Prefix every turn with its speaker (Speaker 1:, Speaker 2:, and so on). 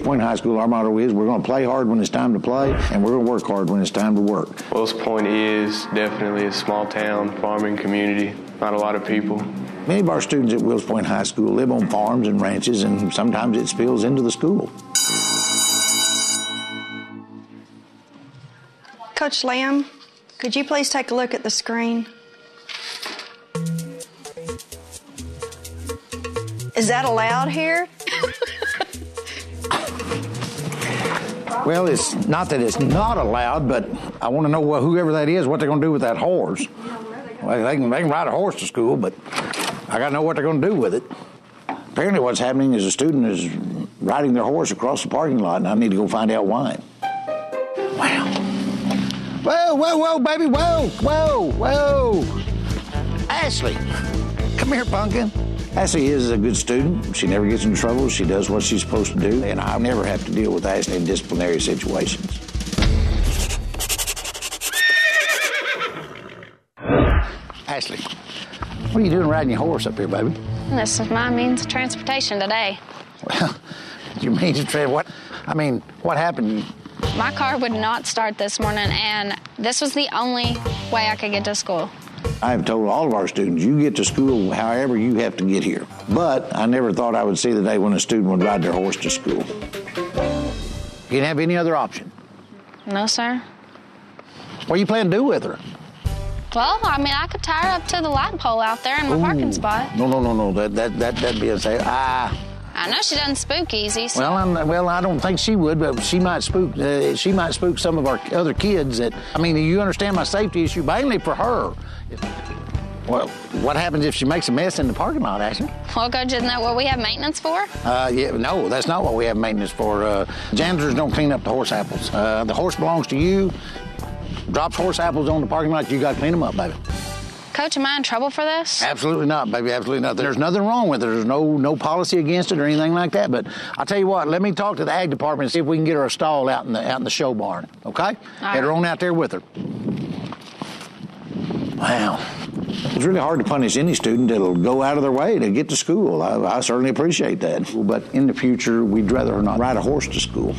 Speaker 1: Wills Point High School, our motto is we're going to play hard when it's time to play, and we're going to work hard when it's time to work.
Speaker 2: Wills Point is definitely a small town farming community. Not a lot of people.
Speaker 1: Many of our students at Wills Point High School live on farms and ranches, and sometimes it spills into the school.
Speaker 3: Coach Lamb, could you please take a look at the screen? Is that allowed here?
Speaker 1: Well, it's not that it's not allowed, but I want to know what, whoever that is, what they're going to do with that horse. Well, they can, they can ride a horse to school, but I got to know what they're going to do with it. Apparently, what's happening is a student is riding their horse across the parking lot, and I need to go find out why. Wow. Whoa, whoa, whoa, baby, whoa, whoa, whoa. Ashley, come here, pumpkin. Ashley is a good student. She never gets in trouble. She does what she's supposed to do, and I never have to deal with Ashley in disciplinary situations. Ashley, what are you doing riding your horse up here, baby?
Speaker 4: This is my means of transportation today.
Speaker 1: Well, you mean to try what? I mean, what happened?
Speaker 4: My car would not start this morning, and this was the only way I could get to school.
Speaker 1: I've told all of our students, you get to school however you have to get here. But I never thought I would see the day when a student would ride their horse to school. You didn't have any other option.
Speaker 4: No, sir.
Speaker 1: What are you planning to do with her?
Speaker 4: Well, I mean, I could tie her up to the light pole out there in my parking spot.
Speaker 1: No, no, no, no. That that that that'd be a say. Ah.
Speaker 4: I know she doesn't spook easy. So
Speaker 1: Well, I'm, well, I don't think she would, but she might spook. Uh, she might spook some of our other kids. That I mean, you understand my safety issue, mainly for her. Well, what happens if she makes a mess in the parking lot, Ashley?
Speaker 4: well, Coach, isn't that what we have maintenance for?
Speaker 1: Uh, yeah, no, that's not what we have maintenance for. Uh, janitors don't clean up the horse apples. Uh, the horse belongs to you. Drops horse apples on the parking lot, you got to clean them up, baby.
Speaker 4: Coach, am I in trouble for this?
Speaker 1: Absolutely not, baby. Absolutely not. There's nothing wrong with it. There's no no policy against it or anything like that. But I'll tell you what. Let me talk to the ag department and see if we can get her a stall out in the out in the show barn. Okay? Get her on out there with her. Wow. It's really hard to punish any student that'll go out of their way to get to school. I, I certainly appreciate that. But in the future, we'd rather her not ride a horse to school.